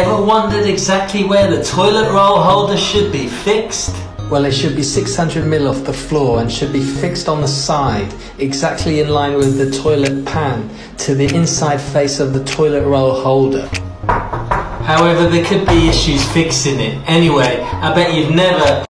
ever wondered exactly where the toilet roll holder should be fixed? Well, it should be 600 mil off the floor and should be fixed on the side, exactly in line with the toilet pan, to the inside face of the toilet roll holder. However, there could be issues fixing it. Anyway, I bet you've never